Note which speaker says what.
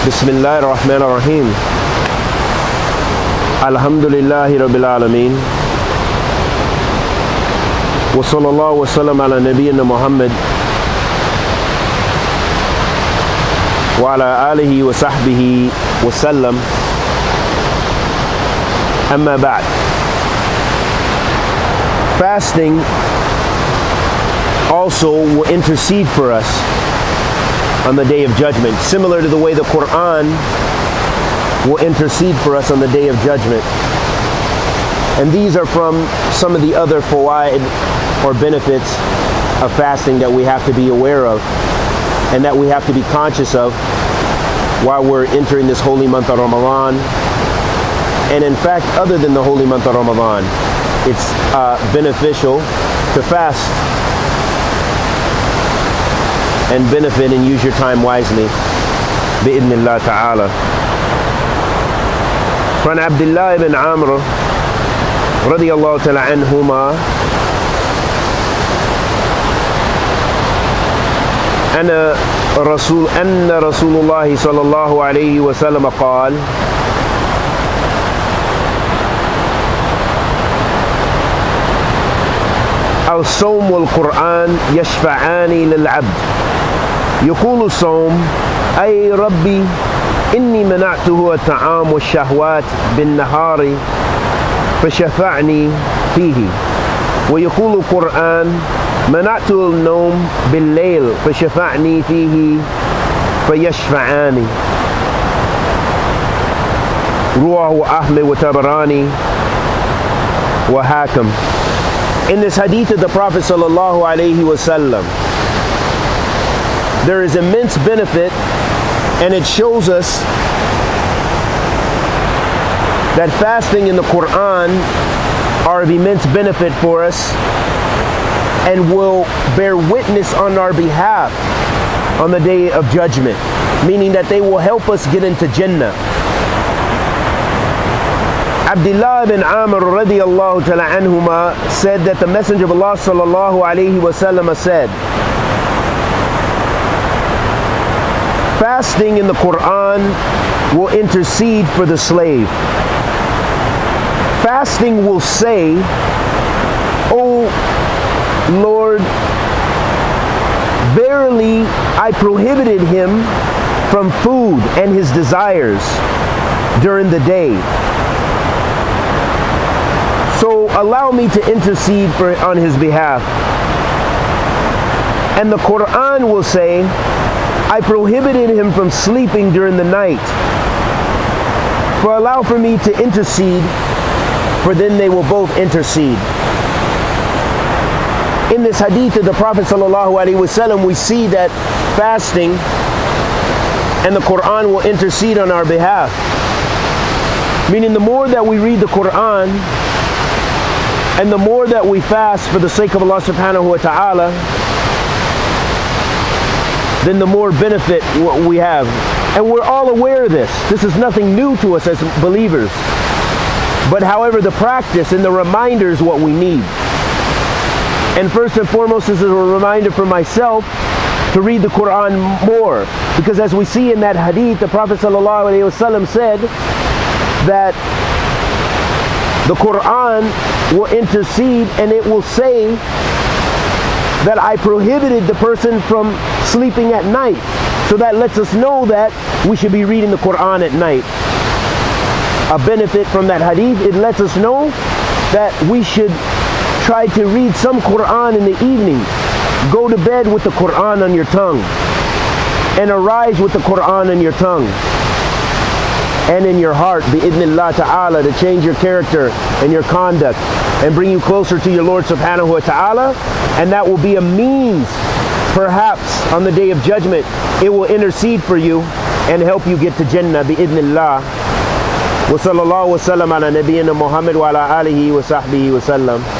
Speaker 1: Bismillah ar-Rahman ar-Rahim Alhamdulillahi Rabbil Alameen. Wa الله wa sallam نبينا محمد وعلى Wa وصحبه وسلم. wa sahbihi sallam. Fasting also will intercede for us on the day of judgment, similar to the way the Quran will intercede for us on the day of judgment. And these are from some of the other fawaid or benefits of fasting that we have to be aware of and that we have to be conscious of while we're entering this holy month of Ramadan. And in fact, other than the holy month of Ramadan, it's uh, beneficial to fast and benefit and use your time wisely بإذن الله تعالى فعن عبد الله بن عمرو رضي الله تعالى عنهما أن رسول أن رسول الله صلى الله عليه وسلم قال الصوم والقرآن يشفعان للعبد يقول الصوم أي ربي إني منعته الطعام والشهوات بالنهار فشفعني فيه. ويقول القرآن منعت النوم بالليل فشفعني فيه فيشفعاني. رواه أحمد وتبراني وحاكم. In this hadith of the Prophet sallallahu alaihi wasallam, there is immense benefit and it shows us that fasting in the Quran are of immense benefit for us and will bear witness on our behalf on the day of judgment, meaning that they will help us get into Jannah. Abdullah bin Amr radiallahu ta'ala anhuma said that the Messenger of Allah sallallahu alayhi wasallam said, Fasting in the Quran will intercede for the slave. Fasting will say, Oh Lord, verily I prohibited him from food and his desires during the day. So allow me to intercede for, on his behalf. And the Quran will say, I prohibited him from sleeping during the night. For allow for me to intercede, for then they will both intercede. In this hadith of the Prophet ﷺ, we see that fasting and the Quran will intercede on our behalf. Meaning the more that we read the Quran and the more that we fast for the sake of Allah subhanahu wa ta'ala, then the more benefit we have. And we're all aware of this. This is nothing new to us as believers. But however, the practice and the reminder is what we need. And first and foremost, this is a reminder for myself to read the Quran more. Because as we see in that hadith, the Prophet ﷺ said that the Quran will intercede and it will say that I prohibited the person from sleeping at night. So that lets us know that we should be reading the Quran at night. A benefit from that hadith, it lets us know that we should try to read some Quran in the evening. Go to bed with the Quran on your tongue. And arise with the Quran on your tongue And in your heart, bi'idhnillah ta'ala, to change your character and your conduct and bring you closer to your Lord subhanahu wa ta'ala. And that will be a means, perhaps, on the day of judgment. It will intercede for you and help you get to Jannah bi'idhnillah. وصلى الله وسلم على نبينا محمد وعلى آله وصحبه وسلم